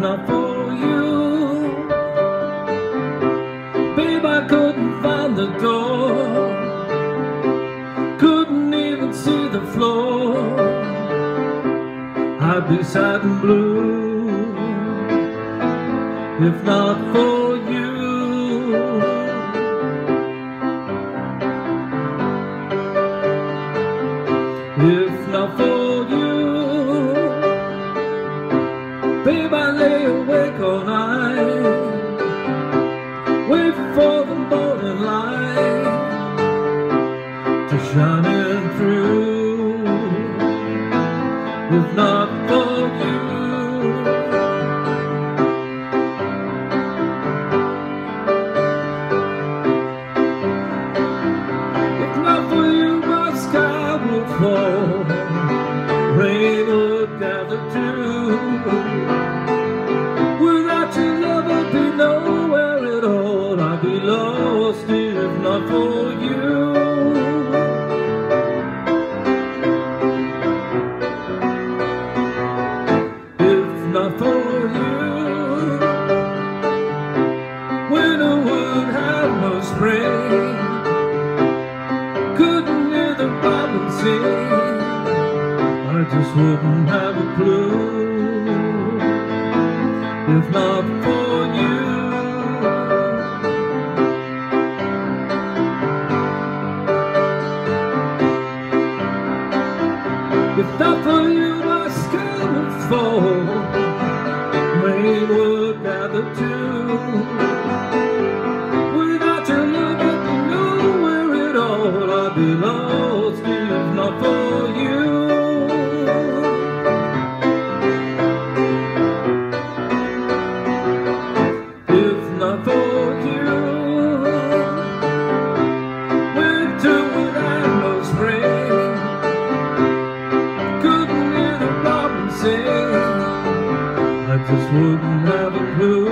not for you. Babe, I couldn't find the door, couldn't even see the floor. I'd be sad and blue if not for you. If not for babe, I lay awake all night, wait for the morning light to shine in through. If not for you. If not for you, my sky would fall, rain would gather too. I just wouldn't have a clue. If not for Stop for you my come would fall. Rain would gather too. who